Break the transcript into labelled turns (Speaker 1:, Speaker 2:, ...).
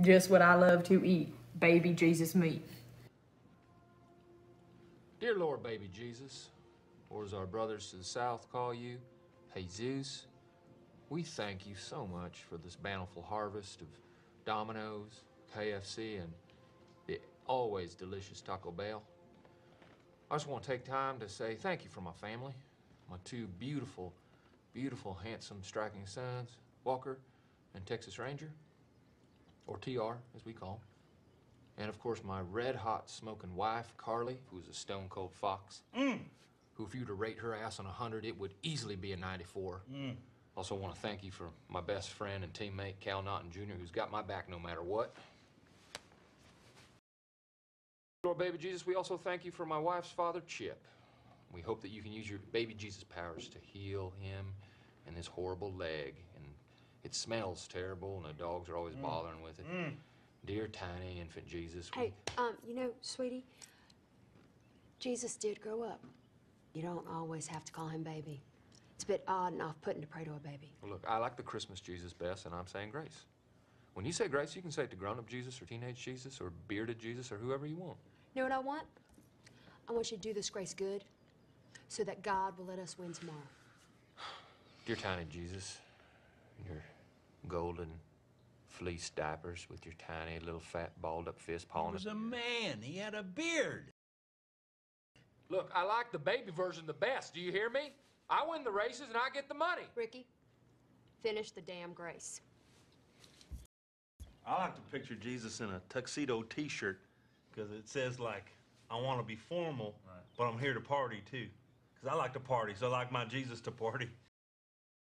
Speaker 1: Just what I love to eat, baby Jesus meat.
Speaker 2: Dear Lord, baby Jesus, or as our brothers to the south call you, Jesus, we thank you so much for this bountiful harvest of Domino's, KFC, and the always delicious Taco Bell. I just want to take time to say thank you for my family, my two beautiful, beautiful, handsome, striking sons, Walker and Texas Ranger, or TR as we call him. And of course, my red hot smoking wife, Carley, who's a stone cold fox. Mm. Who, if you were to rate her ass on a 100, it would easily be a 94. Mm. Also, want to thank you for my best friend and teammate, Cal Naughton Jr., who's got my back no matter what. Lord, baby Jesus, we also thank you for my wife's father, Chip. We hope that you can use your baby Jesus powers to heal him and his horrible leg. And it smells terrible, and the dogs are always bothering with it. Dear tiny infant Jesus, we-
Speaker 3: Hey, um, you know, sweetie, Jesus did grow up. You don't always have to call him baby. It's a bit odd and off-putting to pray to a baby.
Speaker 2: Well, Look, I like the Christmas Jesus best, and I'm saying grace. When you say grace, you can say it to grown up Jesus or teenage Jesus or bearded Jesus or whoever you want.
Speaker 3: You know what I want? I want you to do this grace good so that God will let us win tomorrow.
Speaker 2: Dear tiny Jesus, your golden fleece diapers with your tiny little fat balled up fist
Speaker 4: He was a man. He had a beard.
Speaker 2: Look, I like the baby version the best. Do you hear me? I win the races and I get the money.
Speaker 3: Ricky, finish the damn grace.
Speaker 5: I like to picture Jesus in a tuxedo T-shirt because it says like, "I want to be formal, but I'm here to party too." Because I like to party, so I like my Jesus to party.